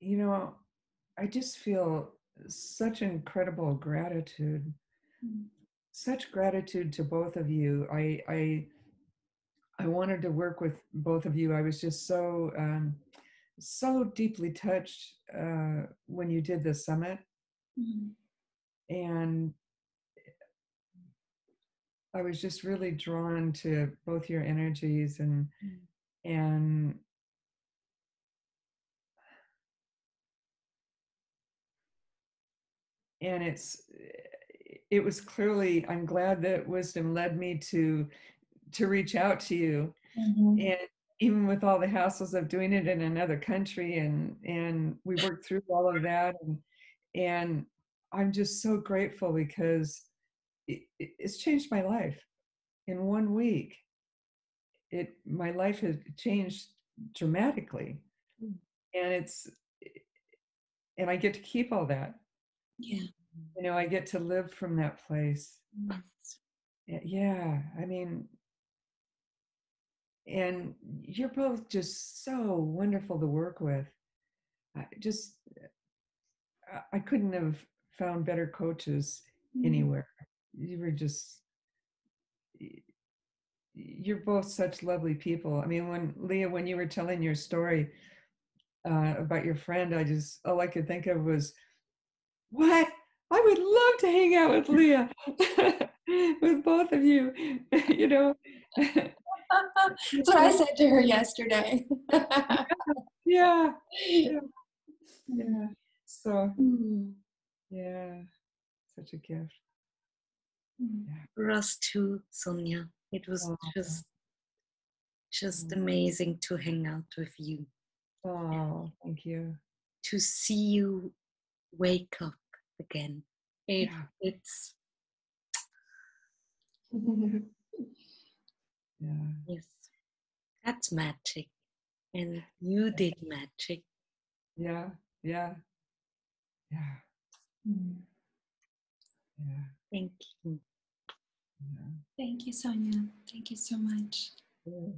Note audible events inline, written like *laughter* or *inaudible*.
you know, I just feel such incredible gratitude. Mm. Such gratitude to both of you. I I I wanted to work with both of you. I was just so um, so deeply touched uh, when you did the summit, Mm. and I was just really drawn to both your energies and Mm. and and it's it was clearly i'm glad that wisdom led me to to reach out to you Mhm. and even with all the hassles of doing it in another country and and we worked through all of that and and i'm just so grateful because it, it- it's changed my life in one week it my life has changed dramatically Mm. and it's and i get to keep all that Yeah. you know i get to live from that place. Yeah i mean and you're both just so wonderful to work with I just I- couldn't have found better coaches Mm. anywhere you were just you're both such lovely people i mean when leah when you were telling your story uh, about your friend i just all i could think of was what i would love to hang out with leah *laughs* with both of you *laughs* you know *laughs* That's what I said to her yesterday. yeah yeah yeah so Mm. yeah such a gift Mm. For us too, Sonja. It was Aw. just just amazing to hang out with you, oh thank you to see you wake up again. It, Yeah. It's *laughs* yeah yes, that's magic, and you did magic. yeah yeah yeah Mm. yeah Thank you. yeah Thank you, Sonja. Thank you so much. yeah